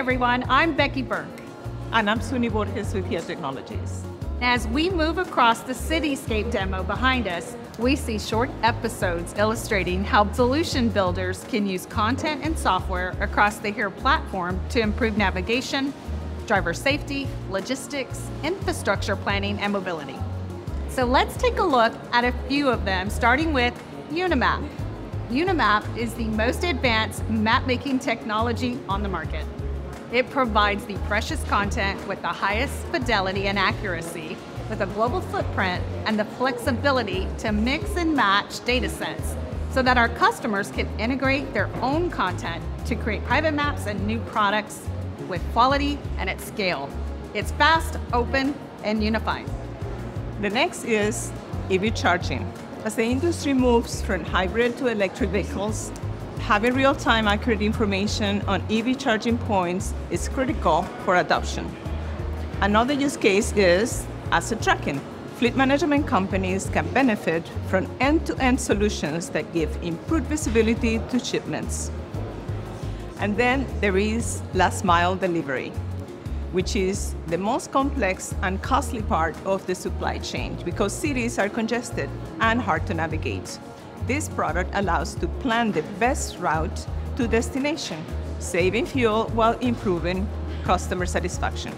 everyone, I'm Becky Burke. And I'm Suni Borges with HERE Technologies. As we move across the cityscape demo behind us, we see short episodes illustrating how solution builders can use content and software across the HERE platform to improve navigation, driver safety, logistics, infrastructure planning, and mobility. So let's take a look at a few of them, starting with Unimap. Unimap is the most advanced map-making technology on the market. It provides the precious content with the highest fidelity and accuracy with a global footprint and the flexibility to mix and match data sets so that our customers can integrate their own content to create private maps and new products with quality and at scale. It's fast, open, and unified. The next is EV charging. As the industry moves from hybrid to electric vehicles, having real-time accurate information on EV charging points is critical for adoption. Another use case is asset tracking. Fleet management companies can benefit from end-to-end -end solutions that give improved visibility to shipments. And then there is last mile delivery, which is the most complex and costly part of the supply chain because cities are congested and hard to navigate. This product allows to plan the best route to destination, saving fuel while improving customer satisfaction.